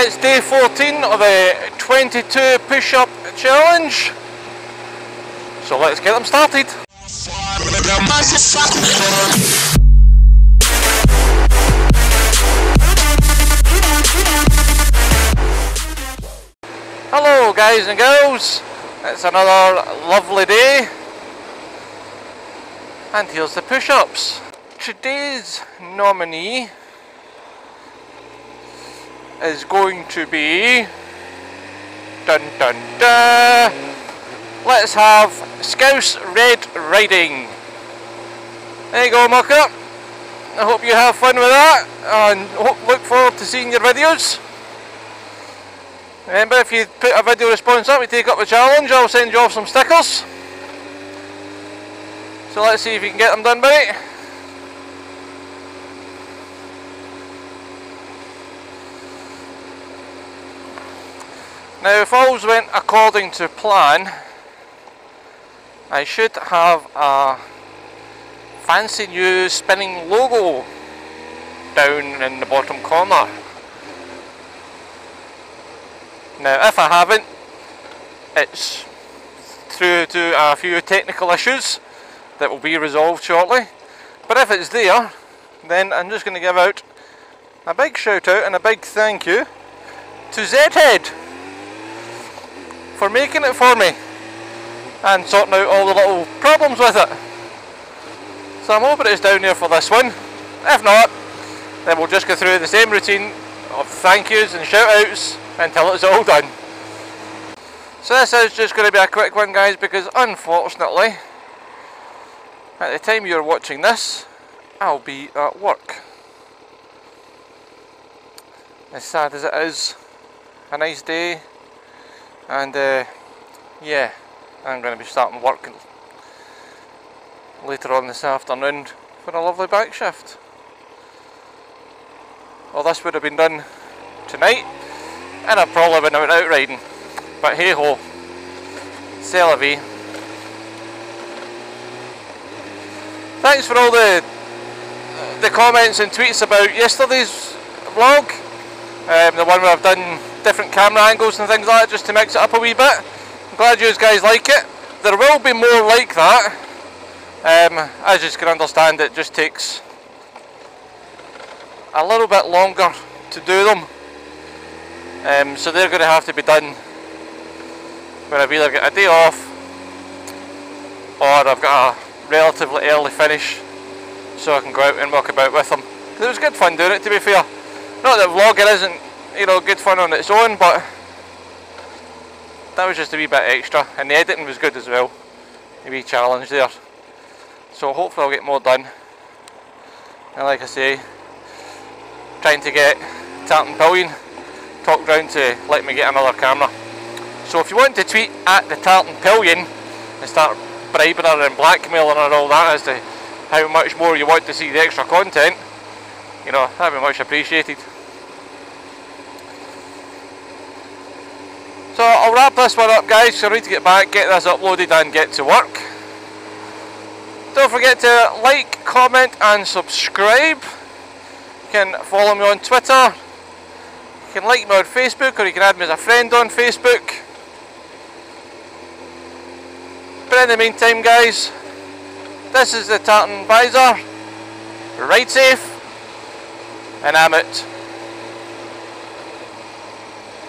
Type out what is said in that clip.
It's day 14 of a 22 push-up challenge. So let's get them started. Hello guys and girls, it's another lovely day and here's the push-ups. Today's nominee is going to be dun dun dun. Let's have Scouse Red Riding. There you go Mucker I hope you have fun with that and look forward to seeing your videos. Remember if you put a video response up we take up the challenge I'll send you off some stickers. So let's see if you can get them done buddy Now if all's went according to plan, I should have a fancy new spinning logo down in the bottom corner. Now if I haven't, it's through to a few technical issues that will be resolved shortly. But if it's there, then I'm just going to give out a big shout out and a big thank you to Zed Head for making it for me and sorting out all the little problems with it. So I'm hoping it's down here for this one. If not, then we'll just go through the same routine of thank yous and shout outs until it's all done. So this is just going to be a quick one guys because unfortunately at the time you're watching this I'll be at work. As sad as it is, a nice day and uh, yeah I'm going to be starting work later on this afternoon for a lovely back shift. Well this would have been done tonight and I've probably been out, out riding. But hey ho c'est la vie thanks for all the the comments and tweets about yesterday's vlog. Um, the one where I've done different camera angles and things like that just to mix it up a wee bit. I'm glad you guys like it. There will be more like that. Um, as you can understand it just takes a little bit longer to do them. Um, so they're going to have to be done when I've either got a day off or I've got a relatively early finish so I can go out and walk about with them. It was good fun doing it to be fair. Not that vlogging isn't you know, good fun on its own, but that was just a wee bit extra. And the editing was good as well. A wee challenge there. So hopefully I'll get more done. And like I say, trying to get Tartan Pillion talked round to let me get another camera. So if you want to tweet at the Tartan Pillion and start bribing her and blackmailing her and all that as to how much more you want to see the extra content, you know, that'd be much appreciated. So I'll wrap this one up guys, so I need to get back, get this uploaded and get to work. Don't forget to like, comment and subscribe. You can follow me on Twitter. You can like me on Facebook or you can add me as a friend on Facebook. But in the meantime guys, this is the Tartan Visor. Ride safe and I'm out.